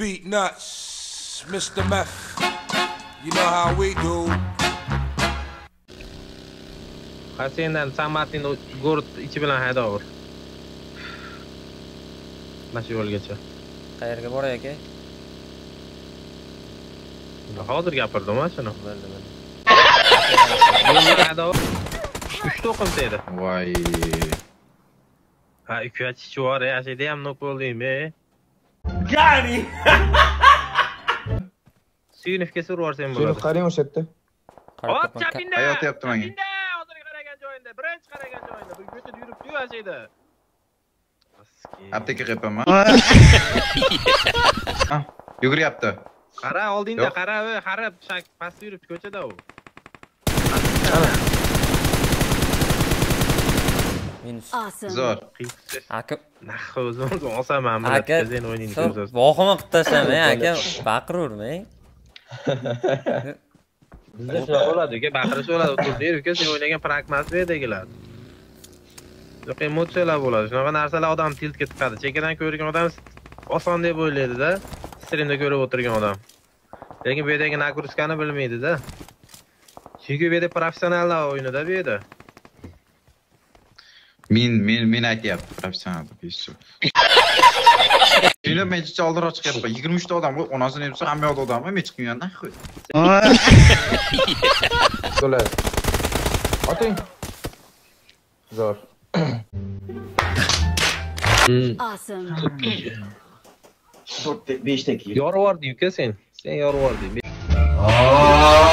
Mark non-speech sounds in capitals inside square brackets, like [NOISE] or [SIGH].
Beat nuts, Mr. Meth. You know how we do. Ha sendan Samartin город ichi bilan haydavur. Mana shu yo'lgacha. qayerga boray aka Hozir gapirdim ha shuni. bo'ldi bo'ldi Yo'lga haydavur. 3 to'qimsa edi. Voy. Ha, ikki chichi bor, yashaydi ham nok bo'ldingmi? Suyunifga surib yuborsang Shuni bo'ladi. qarang o'sha yerda. Hop, chapinda. Hayot yapti menga. Chapinda, hozirgi qaragan joyingda, birinchi qaragan joyingda. Bu ko'chada yuribdi yashaydi. Apteka qilyapman. [LAUGHS] Ha, yuguryapti. Qara oldingda, qara, qarab, pastda yuribdi ko'chada u. Zo'r. aka Nah, o'zim olsaman aka bilan siz ko'rasiz. vohima qilib tashlamang aka baqiravermang Bizda shunaqa bo'ladi, uka, baqirish bo'ladi. Turdi, uka, sen o'ynagan yerdagilar. Yo'q, emotsiyalar bo'ladi. Shunaqa narsalar odam tiltga tiqadi. Chekkadan ko'rgan odam oson deb o'ylaydi-da. Streamda ko'rib o'tirgan odam. Lekin bu yerdagi nagruskani bilmaydi-da. Chunki bu yerda professionallar o'yinida bu yerda. Men aytyapti professional deb eshitib. Shuni men chicha oldinroq chiqyapman. 23 ta odam, onasini deb hamma yoqda odam, men chiqmayman nahoy. To'la. Oting. Zo'r. Awesome. Yorvording uka sen. Sen yorvording. Oh,